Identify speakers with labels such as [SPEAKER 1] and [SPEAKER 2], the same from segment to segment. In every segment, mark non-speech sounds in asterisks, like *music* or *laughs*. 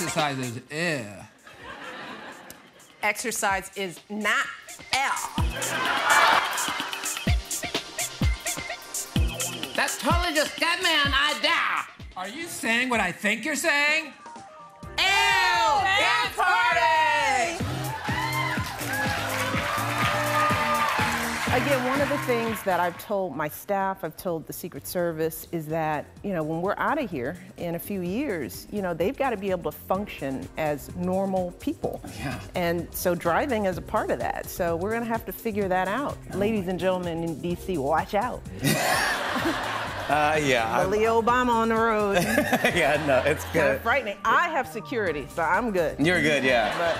[SPEAKER 1] exercise is eh.
[SPEAKER 2] Exercise is not L.
[SPEAKER 3] That's totally just got me an idea.
[SPEAKER 1] Are you saying what I think you're saying?
[SPEAKER 2] L. Again, one of the things that I've told my staff, I've told the Secret Service, is that, you know, when we're out of here in a few years, you know, they've got to be able to function as normal people.
[SPEAKER 1] Yeah.
[SPEAKER 2] And so driving is a part of that. So we're going to have to figure that out. Ladies and gentlemen in D.C., watch out. *laughs*
[SPEAKER 4] Uh, yeah.
[SPEAKER 2] Leo Obama on the road. *laughs*
[SPEAKER 4] yeah, no, it's
[SPEAKER 2] kind
[SPEAKER 4] good.
[SPEAKER 2] of frightening. I have security, so I'm good.
[SPEAKER 4] You're good, yeah.
[SPEAKER 2] But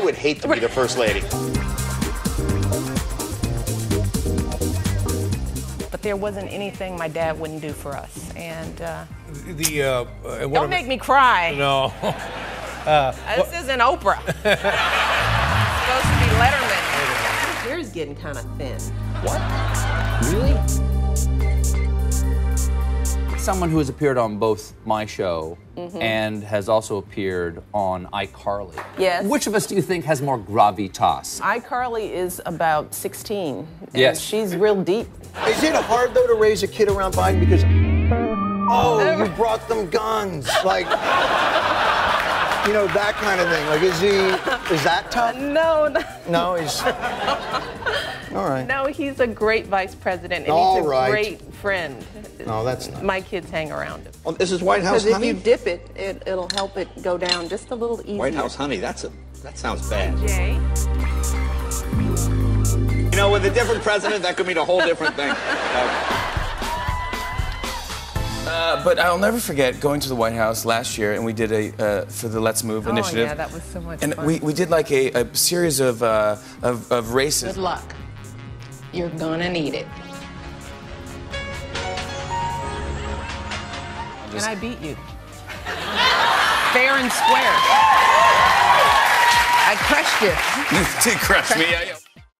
[SPEAKER 5] I would hate to be the first lady.
[SPEAKER 2] but there wasn't anything my dad wouldn't do for us. And uh,
[SPEAKER 6] The uh, uh, one
[SPEAKER 2] don't
[SPEAKER 6] of-
[SPEAKER 2] make me cry.
[SPEAKER 6] No. *laughs*
[SPEAKER 2] This isn't Oprah. it's *laughs* supposed to be Letterman. Your hair's getting kind of thin.
[SPEAKER 7] Someone who has appeared on both my show mm-hmm. and has also appeared on iCarly.
[SPEAKER 2] Yes.
[SPEAKER 7] Which of us do you think has more gravitas?
[SPEAKER 2] iCarly is about 16. And
[SPEAKER 7] Yes.
[SPEAKER 2] She's real deep.
[SPEAKER 5] Is it hard though to raise a kid around Biden because oh you brought them guns like you know that kind of thing like is he is that tough? *laughs*
[SPEAKER 2] No, no,
[SPEAKER 5] No, he's *laughs* all right.
[SPEAKER 2] no, he's a great vice president and
[SPEAKER 5] All
[SPEAKER 2] he's a
[SPEAKER 5] right.
[SPEAKER 2] great friend.
[SPEAKER 5] No, that's not.
[SPEAKER 2] My kids hang around him.
[SPEAKER 5] Oh, this is White House honey.
[SPEAKER 8] Because if you dip it, it, it'll help it go down just a little easier.
[SPEAKER 5] White House honey. That's a that sounds bad.
[SPEAKER 2] Jay?
[SPEAKER 9] You know, with a different president, that could mean a whole different thing. *laughs*
[SPEAKER 4] Uh, but I'll never forget going to the White House last year, and we did a uh, for the Let's Move
[SPEAKER 2] Oh,
[SPEAKER 4] initiative.
[SPEAKER 2] yeah, that was so much
[SPEAKER 4] and
[SPEAKER 2] fun.
[SPEAKER 4] we, we did like a, a series of, uh, of of races.
[SPEAKER 8] Good luck. You're gonna need it.
[SPEAKER 2] And I beat you. *laughs* Fair and square. I crushed you. *laughs*
[SPEAKER 4] You did crush me. Yeah, yeah.